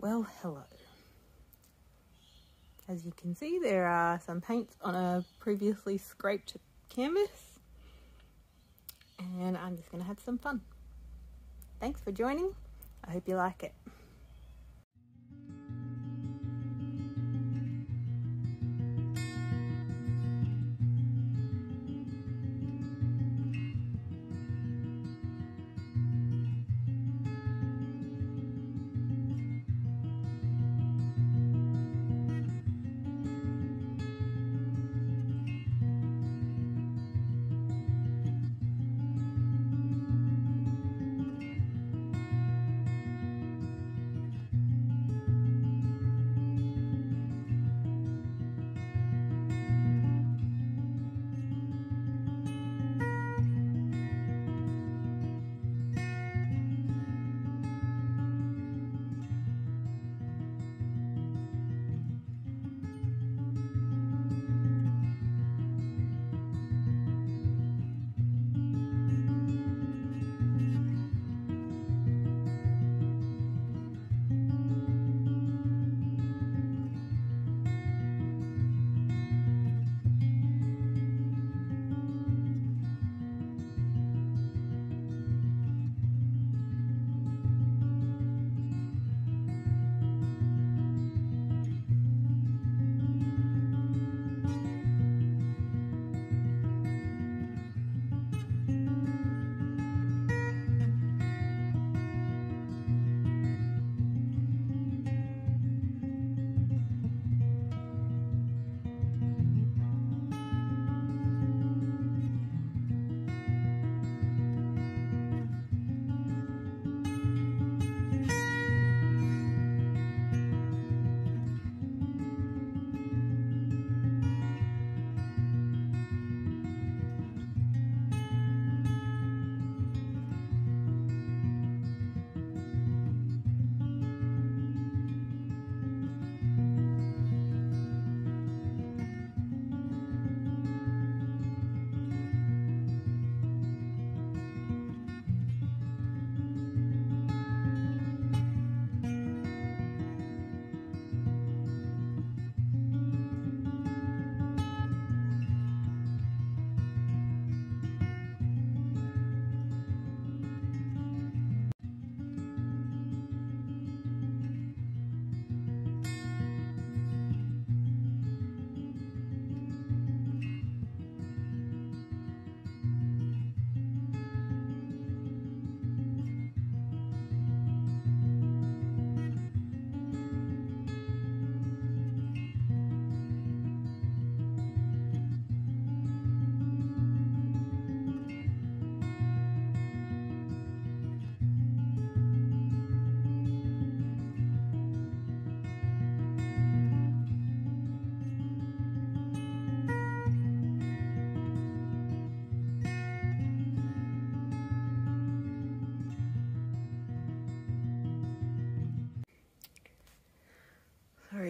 Well, hello. As you can see, there are some paints on a previously scraped canvas, and I'm just going to have some fun. Thanks for joining. I hope you like it.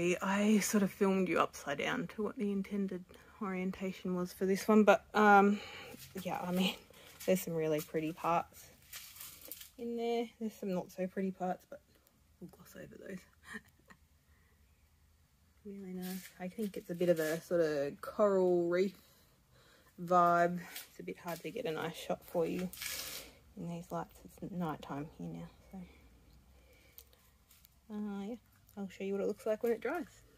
Sorry, I sort of filmed you upside down to what the intended orientation was for this one, but um, yeah, I mean, there's some really pretty parts in there. There's some not so pretty parts, but we'll gloss over those. really nice. I think it's a bit of a sort of coral reef vibe. It's a bit hard to get a nice shot for you in these lights. It's night time here now, so uh, yeah. I'll show you what it looks like when it dries.